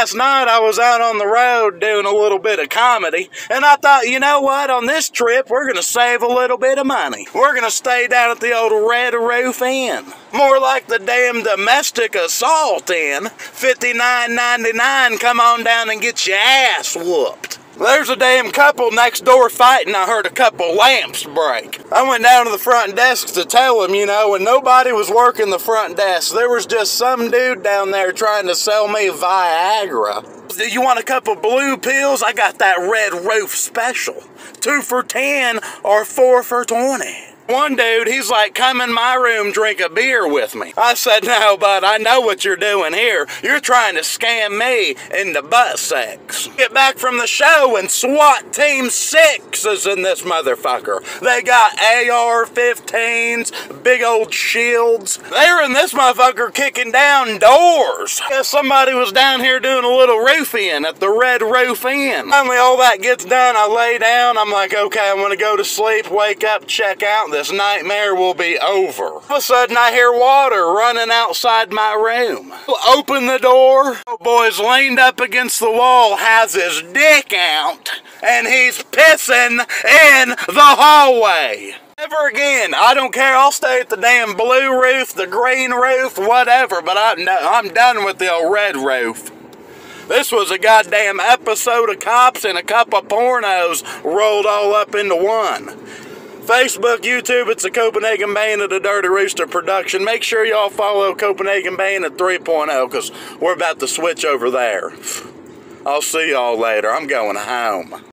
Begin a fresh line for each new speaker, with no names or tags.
Last night I was out on the road doing a little bit of comedy, and I thought, you know what, on this trip we're gonna save a little bit of money. We're gonna stay down at the old Red Roof Inn. More like the damn domestic assault inn. $59.99, come on down and get your ass whooped. There's a damn couple next door fighting. I heard a couple lamps break. I went down to the front desk to tell them, you know, and nobody was working the front desk. There was just some dude down there trying to sell me Viagra. Do you want a couple blue pills? I got that red roof special. Two for 10 or four for 20. One dude, he's like, come in my room, drink a beer with me. I said, no, bud, I know what you're doing here. You're trying to scam me into butt sex. Get back from the show and SWAT Team 6 is in this motherfucker. They got AR-15s, big old shields. They're in this motherfucker kicking down doors. Guess somebody was down here doing a little roofing at the Red Roof Inn. Finally, all that gets done, I lay down. I'm like, okay, I'm gonna go to sleep, wake up, check out this nightmare will be over. All of a sudden, I hear water running outside my room. Open the door. Boy's leaned up against the wall, has his dick out, and he's pissing in the hallway. Never again. I don't care. I'll stay at the damn blue roof, the green roof, whatever, but I'm, I'm done with the old red roof. This was a goddamn episode of Cops and a couple of pornos rolled all up into one. Facebook, YouTube, it's the Copenhagen Band of the Dirty Rooster production. Make sure y'all follow Copenhagen Bandit 3.0 because we're about to switch over there. I'll see y'all later. I'm going home.